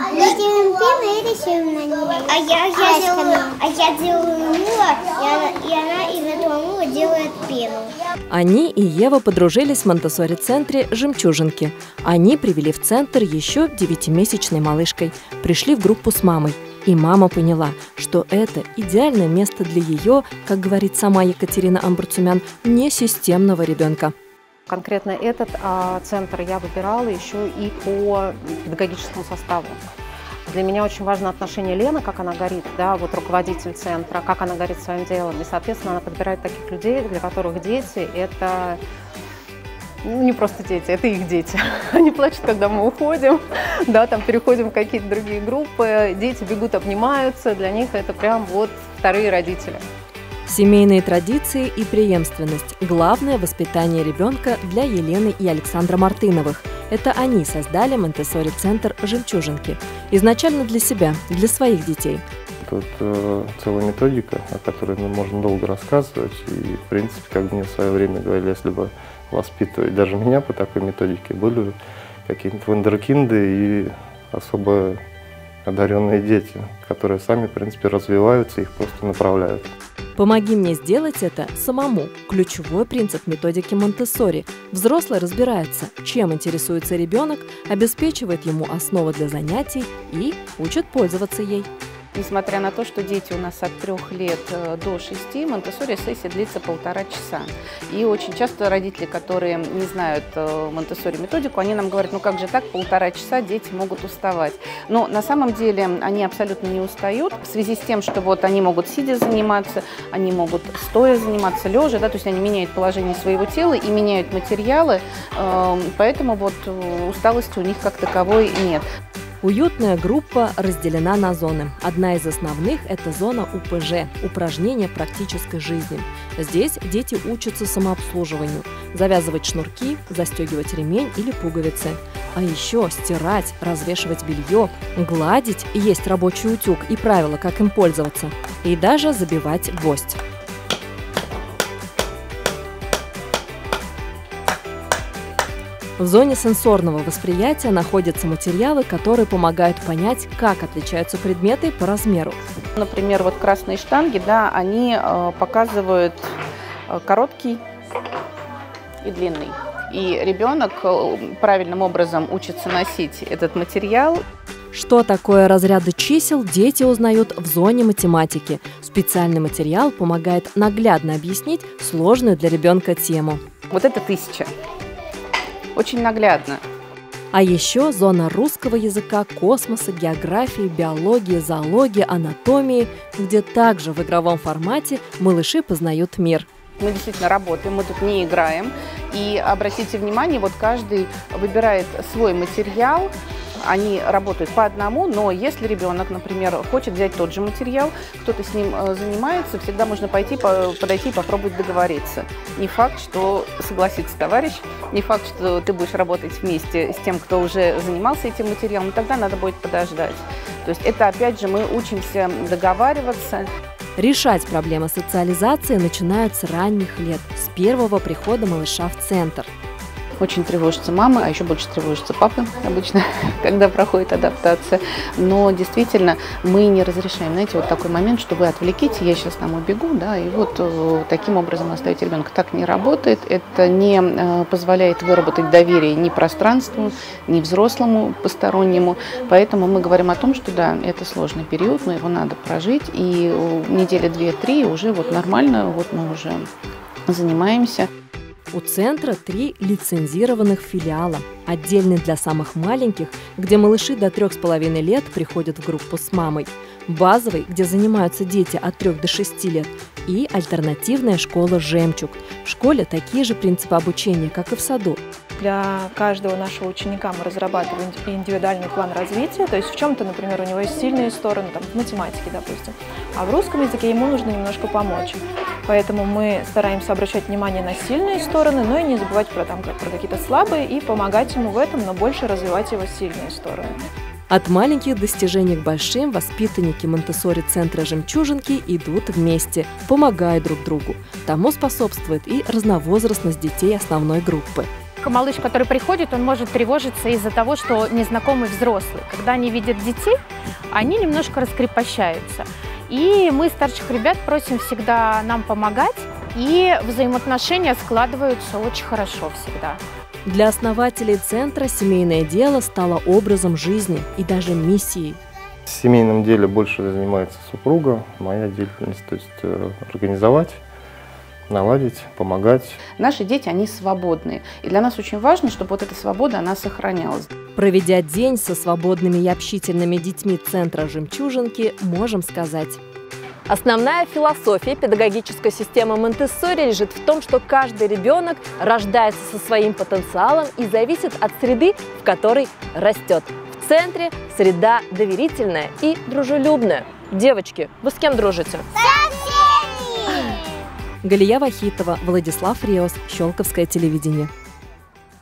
Делаем пену и рисуем на ней. А я, я делаю, а я делаю мыло, и она, и она из этого мыла делает пену. Они и Ева подружились в Монтессори-центре «Жемчужинки». Они привели в центр еще девятимесячной малышкой, пришли в группу с мамой. И мама поняла, что это идеальное место для ее, как говорит сама Екатерина Амбурцумян, несистемного ребенка. Конкретно этот а, центр я выбирала еще и по педагогическому составу. Для меня очень важно отношение Лены, как она горит, да, вот руководитель центра, как она горит своим делом. И, соответственно, она подбирает таких людей, для которых дети – это ну, не просто дети, это их дети. Они плачут, когда мы уходим, да, там переходим в какие-то другие группы, дети бегут, обнимаются, для них это прям вот вторые родители. Семейные традиции и преемственность – главное воспитание ребенка для Елены и Александра Мартыновых. Это они создали Монтессори-центр «Жемчужинки». Изначально для себя, для своих детей. Тут э, целая методика, о которой ну, можно долго рассказывать. И, в принципе, как мне в свое время говорили, если бы воспитывать даже меня по такой методике, были какие-то вундеркинды и особо одаренные дети, которые сами, в принципе, развиваются, их просто направляют. Помоги мне сделать это самому. Ключевой принцип методики Монтессори. Взрослый разбирается, чем интересуется ребенок, обеспечивает ему основу для занятий и учит пользоваться ей. Несмотря на то, что дети у нас от трех лет э, до шести, монтессори сессия длится полтора часа. И очень часто родители, которые не знают э, монтессори методику, они нам говорят, ну как же так, полтора часа дети могут уставать. Но на самом деле они абсолютно не устают в связи с тем, что вот они могут сидя заниматься, они могут стоя заниматься, лежа, да, то есть они меняют положение своего тела и меняют материалы, эм, поэтому вот э, усталости у них как таковой нет. Уютная группа разделена на зоны. Одна из основных – это зона УПЖ – упражнения практической жизни. Здесь дети учатся самообслуживанию – завязывать шнурки, застегивать ремень или пуговицы. А еще стирать, развешивать белье, гладить, есть рабочий утюг и правила, как им пользоваться. И даже забивать гвоздь. В зоне сенсорного восприятия находятся материалы, которые помогают понять, как отличаются предметы по размеру. Например, вот красные штанги, да, они э, показывают э, короткий и длинный. И ребенок э, правильным образом учится носить этот материал. Что такое разряды чисел, дети узнают в зоне математики. Специальный материал помогает наглядно объяснить сложную для ребенка тему. Вот это тысяча очень наглядно. А еще зона русского языка, космоса, географии, биологии, зоологии, анатомии, где также в игровом формате малыши познают мир. Мы действительно работаем, мы тут не играем. И обратите внимание, вот каждый выбирает свой материал, они работают по одному, но если ребенок, например, хочет взять тот же материал, кто-то с ним э, занимается, всегда можно пойти, подойти и попробовать договориться. Не факт, что согласится товарищ, не факт, что ты будешь работать вместе с тем, кто уже занимался этим материалом, тогда надо будет подождать. То есть это, опять же, мы учимся договариваться. Решать проблемы социализации начинают с ранних лет, с первого прихода малыша в центр – очень тревожится мама, а еще больше тревожится папы обычно, когда проходит адаптация. Но действительно мы не разрешаем, знаете, вот такой момент, что вы отвлеките, я сейчас там убегу, да, и вот э, таким образом оставить ребенка. Так не работает, это не э, позволяет выработать доверие ни пространству, ни взрослому постороннему. Поэтому мы говорим о том, что да, это сложный период, но его надо прожить, и недели две-три уже вот нормально, вот мы уже занимаемся. У центра три лицензированных филиала. Отдельный для самых маленьких, где малыши до трех с половиной лет приходят в группу с мамой. Базовый, где занимаются дети от 3 до 6 лет. И альтернативная школа «Жемчуг». В школе такие же принципы обучения, как и в саду для каждого нашего ученика мы разрабатываем индивидуальный план развития. То есть в чем-то, например, у него есть сильные стороны, там, в математике, допустим, а в русском языке ему нужно немножко помочь. Поэтому мы стараемся обращать внимание на сильные стороны, но и не забывать про, там, про какие-то слабые и помогать ему в этом, но больше развивать его сильные стороны. От маленьких достижений к большим воспитанники Монтессори центра «Жемчужинки» идут вместе, помогая друг другу. Тому способствует и разновозрастность детей основной группы. Малыш, который приходит, он может тревожиться из-за того, что незнакомый взрослый. Когда они видят детей, они немножко раскрепощаются. И мы старших ребят просим всегда нам помогать, и взаимоотношения складываются очень хорошо всегда. Для основателей центра семейное дело стало образом жизни и даже миссией. В семейном деле больше занимается супруга, моя деятельность, то есть э, организовать, наладить, помогать. Наши дети, они свободные. И для нас очень важно, чтобы вот эта свобода, она сохранялась. Проведя день со свободными и общительными детьми центра «Жемчужинки», можем сказать Основная философия педагогической системы Монтессори лежит в том, что каждый ребенок рождается со своим потенциалом и зависит от среды, в которой растет. В центре среда доверительная и дружелюбная. Девочки, вы с кем дружите? Всеми! Галия Вахитова, Владислав Реус, Щелковское телевидение.